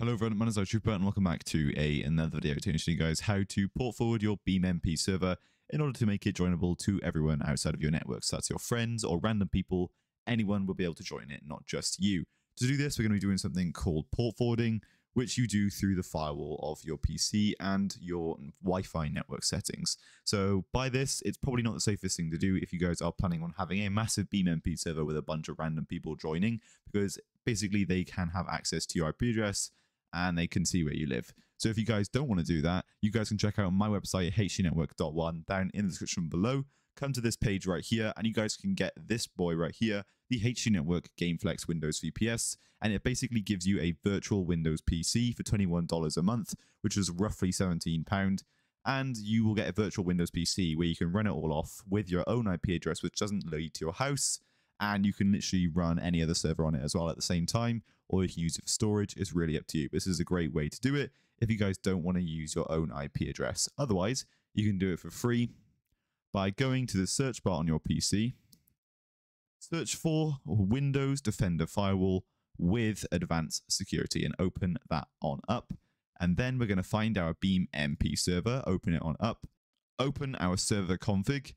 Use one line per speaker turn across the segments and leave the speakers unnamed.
Hello everyone, my name is Trooper and welcome back to a another video to show you guys how to port forward your BeamMP server in order to make it joinable to everyone outside of your network. So that's your friends or random people, anyone will be able to join it, not just you. To do this, we're going to be doing something called port forwarding, which you do through the firewall of your PC and your Wi-Fi network settings. So by this, it's probably not the safest thing to do if you guys are planning on having a massive BeamMP server with a bunch of random people joining, because basically they can have access to your IP address and they can see where you live. So if you guys don't want to do that, you guys can check out my website, htnetwork.one, down in the description below. Come to this page right here, and you guys can get this boy right here, the HT Network GameFlex Windows VPS, and it basically gives you a virtual Windows PC for $21 a month, which is roughly £17 and you will get a virtual Windows PC where you can run it all off with your own IP address, which doesn't lead to your house, and you can literally run any other server on it as well at the same time, or you can use it for storage. It's really up to you. This is a great way to do it if you guys don't want to use your own IP address. Otherwise, you can do it for free by going to the search bar on your PC, search for Windows Defender Firewall with advanced security and open that on up. And then we're going to find our Beam MP server, open it on up, open our server config,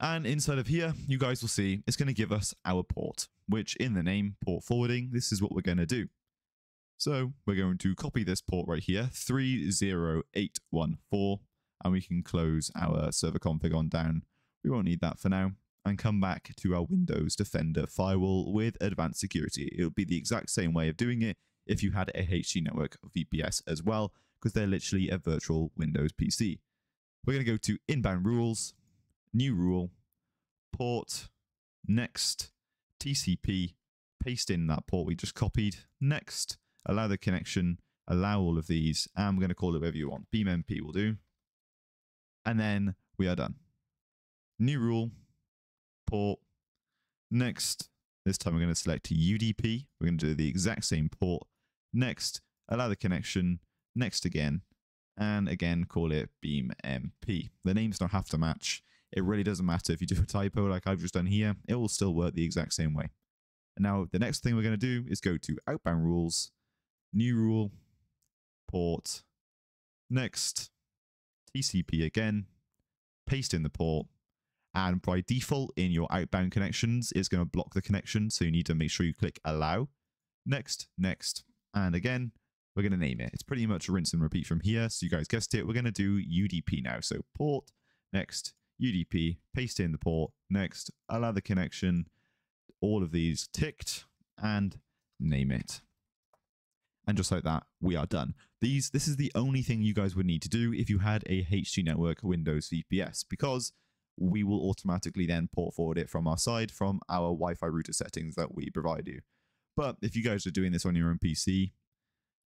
and inside of here, you guys will see it's going to give us our port, which in the name, port forwarding, this is what we're going to do. So we're going to copy this port right here, 30814, and we can close our server config on down. We won't need that for now. And come back to our Windows Defender firewall with advanced security. It'll be the exact same way of doing it if you had a HT Network VPS as well, because they're literally a virtual Windows PC. We're going to go to inbound rules, new rule, port, next, TCP, paste in that port we just copied, next, allow the connection, allow all of these, and we're going to call it whatever you want. BeamMP will do. And then we are done. New rule, port, next, this time we're going to select UDP. We're going to do the exact same port. Next, allow the connection, next again, and again call it BeamMP. The names don't have to match. It really doesn't matter if you do a typo like I've just done here, it will still work the exact same way. And now the next thing we're going to do is go to outbound rules, new rule, port, next, TCP again, paste in the port, and by default in your outbound connections, it's going to block the connection, so you need to make sure you click allow, next, next, and again, we're going to name it. It's pretty much rinse and repeat from here, so you guys guessed it, we're going to do UDP now, so port, next, UDP, paste in the port, next, allow the connection, all of these ticked, and name it. And just like that, we are done. These, This is the only thing you guys would need to do if you had a HT Network Windows VPS, because we will automatically then port forward it from our side from our Wi-Fi router settings that we provide you. But if you guys are doing this on your own PC,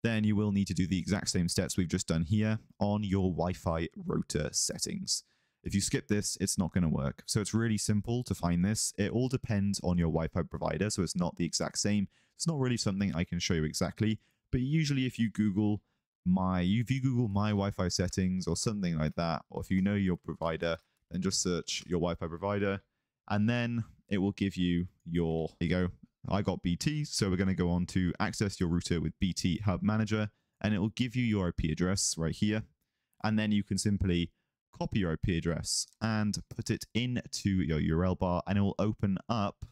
then you will need to do the exact same steps we've just done here on your Wi-Fi router settings. If you skip this, it's not going to work. So it's really simple to find this. It all depends on your Wi-Fi provider, so it's not the exact same. It's not really something I can show you exactly, but usually if you Google my, if you Google my Wi-Fi settings or something like that, or if you know your provider, then just search your Wi-Fi provider, and then it will give you your, there you go, I got BT, so we're going to go on to access your router with BT Hub Manager, and it will give you your IP address right here, and then you can simply copy your IP address and put it into your URL bar and it will open up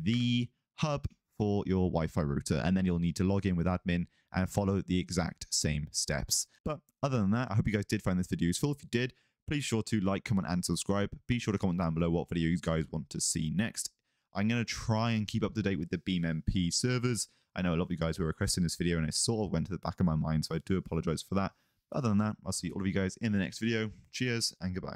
the hub for your Wi-Fi router and then you'll need to log in with admin and follow the exact same steps. But other than that, I hope you guys did find this video useful. If you did, please sure to like, comment and subscribe. Be sure to comment down below what video you guys want to see next. I'm going to try and keep up to date with the BeamMP servers. I know a lot of you guys were requesting this video and it sort of went to the back of my mind, so I do apologize for that. Other than that, I'll see all of you guys in the next video. Cheers and goodbye.